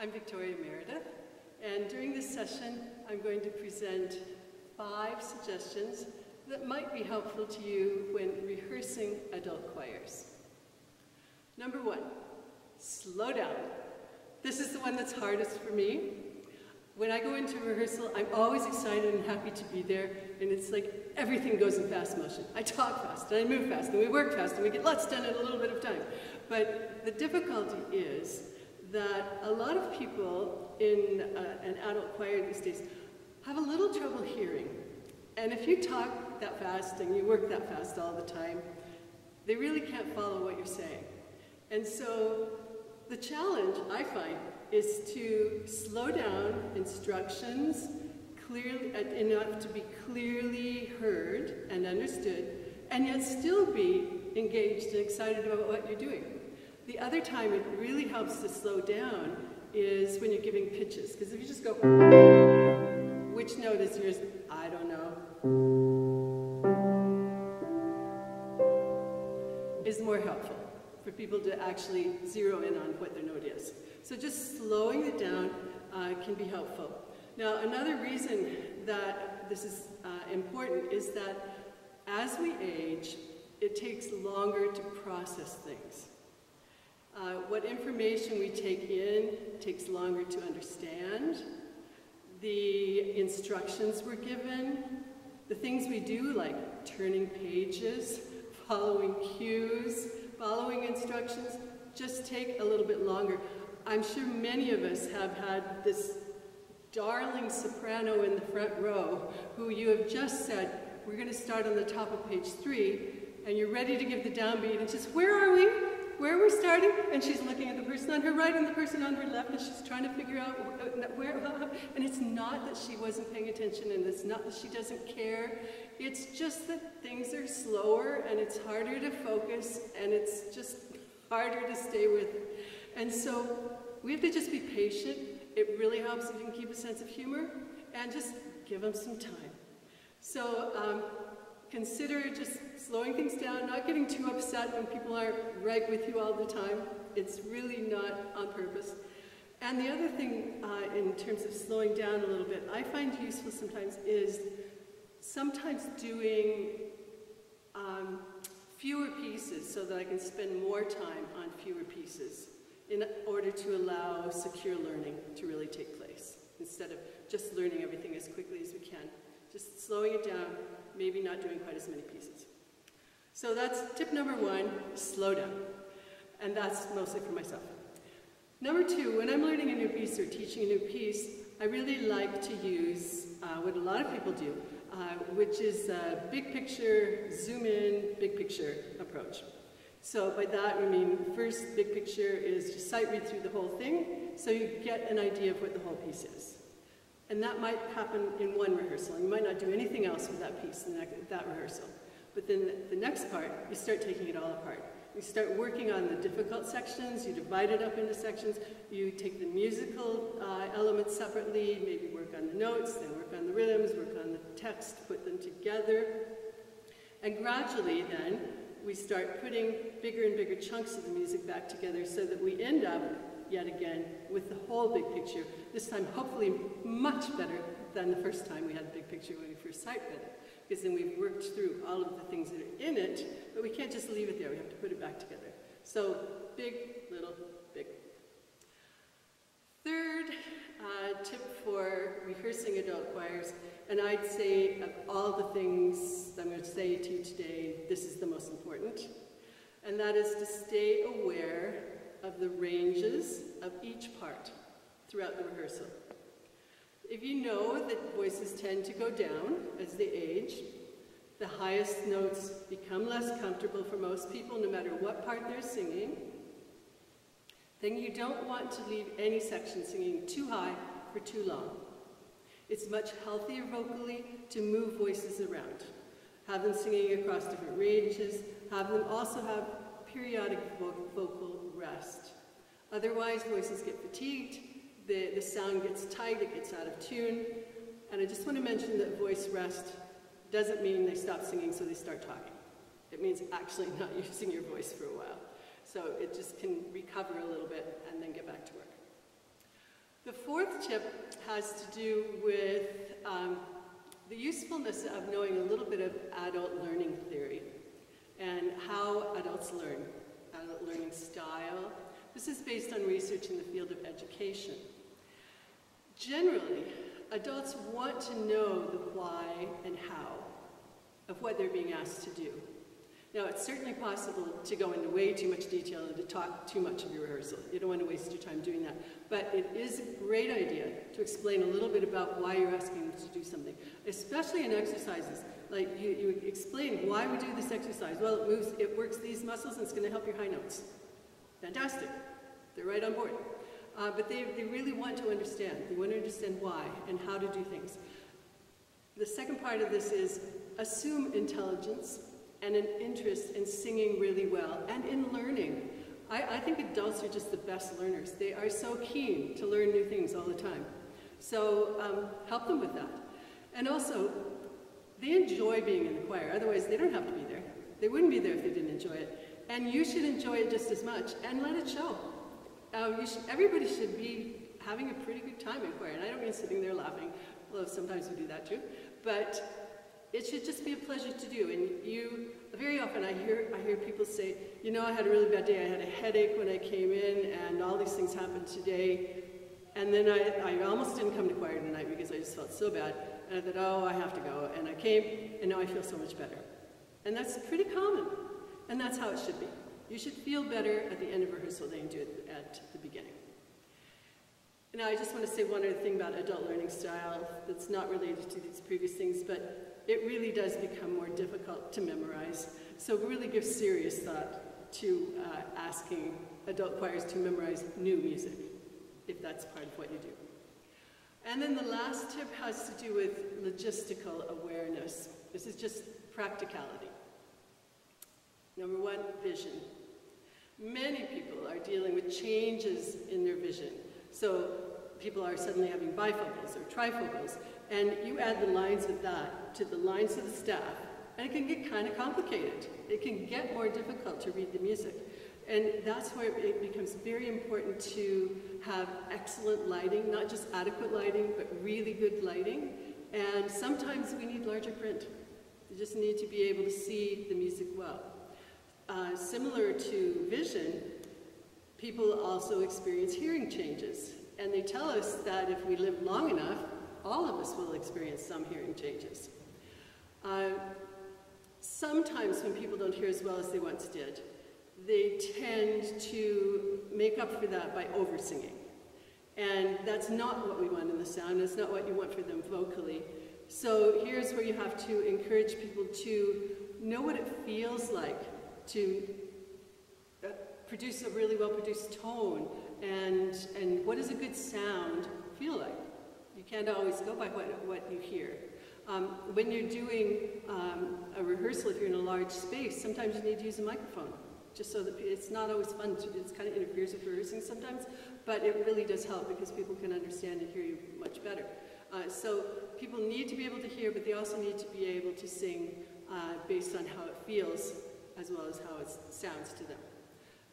I'm Victoria Meredith, and during this session, I'm going to present five suggestions that might be helpful to you when rehearsing adult choirs. Number one, slow down. This is the one that's hardest for me. When I go into rehearsal, I'm always excited and happy to be there, and it's like everything goes in fast motion. I talk fast, and I move fast, and we work fast, and we get lots done in a little bit of time. But the difficulty is that a lot of people in uh, an adult choir these days have a little trouble hearing. And if you talk that fast and you work that fast all the time, they really can't follow what you're saying. And so the challenge, I find, is to slow down instructions clearly, uh, enough to be clearly heard and understood, and yet still be engaged and excited about what you're doing. The other time it really helps to slow down is when you're giving pitches, because if you just go, which note is yours? I don't know. Is more helpful for people to actually zero in on what their note is. So just slowing it down uh, can be helpful. Now, another reason that this is uh, important is that as we age, it takes longer to process things. Uh, what information we take in takes longer to understand. The instructions we're given, the things we do like turning pages, following cues, following instructions, just take a little bit longer. I'm sure many of us have had this darling soprano in the front row who you have just said, we're going to start on the top of page three, and you're ready to give the downbeat, and just, where are we? Where we're starting, and she's looking at the person on her right and the person on her left, and she's trying to figure out where, and it's not that she wasn't paying attention, and it's not that she doesn't care. It's just that things are slower, and it's harder to focus, and it's just harder to stay with. And so we have to just be patient. It really helps if you can keep a sense of humor, and just give them some time. So um, consider just slowing things down, not getting too upset when people aren't right with you all the time. It's really not on purpose. And the other thing uh, in terms of slowing down a little bit, I find useful sometimes is sometimes doing um, fewer pieces so that I can spend more time on fewer pieces in order to allow secure learning to really take place instead of just learning everything as quickly as we can. Just slowing it down, maybe not doing quite as many pieces. So that's tip number one, slow down. And that's mostly for myself. Number two, when I'm learning a new piece or teaching a new piece, I really like to use uh, what a lot of people do, uh, which is a big picture, zoom in, big picture approach. So by that we mean first big picture is just sight read through the whole thing so you get an idea of what the whole piece is. And that might happen in one rehearsal. You might not do anything else with that piece in that, that rehearsal. But then the next part, you start taking it all apart. You start working on the difficult sections, you divide it up into sections, you take the musical uh, elements separately, maybe work on the notes, then work on the rhythms, work on the text, put them together. And gradually then, we start putting bigger and bigger chunks of the music back together so that we end up yet again with the whole big picture. This time, hopefully, much better than the first time we had a big picture when we first sight read it. Because then we've worked through all of the things that are in it, but we can't just leave it there. We have to put it back together. So, big, little, big. Third uh, tip for rehearsing adult choirs, and I'd say of all the things I'm going to say to you today, this is the most important, and that is to stay aware of the ranges of each part throughout the rehearsal. If you know that voices tend to go down as they age, the highest notes become less comfortable for most people no matter what part they're singing, then you don't want to leave any section singing too high for too long. It's much healthier vocally to move voices around. Have them singing across different ranges, have them also have periodic vo vocal rest. Otherwise, voices get fatigued, the, the sound gets tight, it gets out of tune. And I just want to mention that voice rest doesn't mean they stop singing so they start talking. It means actually not using your voice for a while. So it just can recover a little bit and then get back to work. The fourth tip has to do with um, the usefulness of knowing a little bit of adult learning theory and how adults learn, adult learning style. This is based on research in the field of education. Generally, adults want to know the why and how of what they're being asked to do. Now, it's certainly possible to go into way too much detail and to talk too much of your rehearsal. You don't want to waste your time doing that. But it is a great idea to explain a little bit about why you're asking them to do something, especially in exercises. Like you, you explain why we do this exercise. Well, it moves, it works these muscles and it's going to help your high notes. Fantastic. They're right on board. Uh, but they, they really want to understand. They want to understand why and how to do things. The second part of this is assume intelligence and an interest in singing really well and in learning. I, I, think adults are just the best learners. They are so keen to learn new things all the time. So um, help them with that. And also, they enjoy being in the choir. Otherwise, they don't have to be there. They wouldn't be there if they didn't enjoy it. And you should enjoy it just as much and let it show. Uh, should, everybody should be having a pretty good time in choir. And I don't mean sitting there laughing, although sometimes we do that too. But it should just be a pleasure to do. And you, very often I hear, I hear people say, you know, I had a really bad day. I had a headache when I came in, and all these things happened today. And then I, I almost didn't come to choir tonight because I just felt so bad. And I thought, oh, I have to go. And I came, and now I feel so much better. And that's pretty common. And that's how it should be. You should feel better at the end of rehearsal than you do at the beginning. Now, I just want to say one other thing about adult learning style that's not related to these previous things, but it really does become more difficult to memorize. So really give serious thought to uh, asking adult choirs to memorize new music, if that's part of what you do. And then the last tip has to do with logistical awareness. This is just practicality. Number one, vision. Many people are dealing with changes in their vision. So people are suddenly having bifocals or trifocals, and you add the lines of that to the lines of the staff, and it can get kind of complicated. It can get more difficult to read the music. And that's where it becomes very important to have excellent lighting, not just adequate lighting, but really good lighting. And sometimes we need larger print. You just need to be able to see the music well. Uh, similar to vision, people also experience hearing changes. And they tell us that if we live long enough, all of us will experience some hearing changes. Uh, sometimes when people don't hear as well as they once did, they tend to make up for that by over-singing. And that's not what we want in the sound, it's not what you want for them vocally. So here's where you have to encourage people to know what it feels like to uh, produce a really well-produced tone and, and what does a good sound feel like. You can't always go by what, what you hear. Um, when you're doing um, a rehearsal, if you're in a large space, sometimes you need to use a microphone, just so that it's not always fun. To, it kind of interferes with rehearsing sometimes, but it really does help because people can understand and hear you much better. Uh, so people need to be able to hear, but they also need to be able to sing uh, based on how it feels as well as how it sounds to them.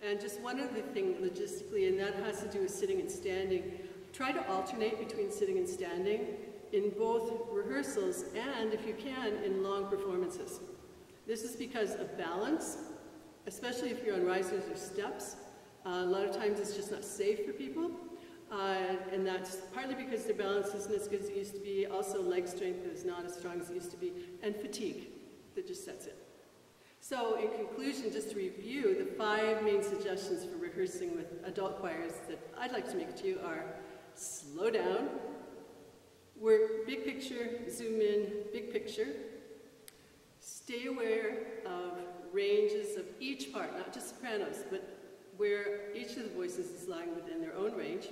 And just one other thing logistically, and that has to do with sitting and standing. Try to alternate between sitting and standing in both rehearsals and, if you can, in long performances. This is because of balance, especially if you're on risers or steps. Uh, a lot of times it's just not safe for people. Uh, and that's partly because their balance isn't as good as it used to be. Also, leg strength is not as strong as it used to be. And fatigue that just sets it. So in conclusion, just to review, the five main suggestions for rehearsing with adult choirs that I'd like to make to you are slow down, work big picture, zoom in, big picture, stay aware of ranges of each part, not just sopranos, but where each of the voices is lying within their own range.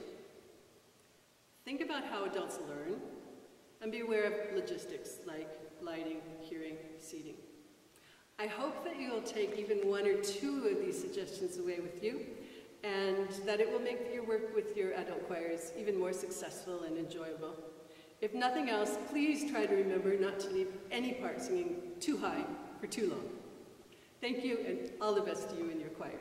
Think about how adults learn, and be aware of logistics like lighting, hearing, seating. I hope that you'll take even one or two of these suggestions away with you and that it will make your work with your adult choirs even more successful and enjoyable. If nothing else, please try to remember not to leave any part singing too high for too long. Thank you, and all the best to you and your choir.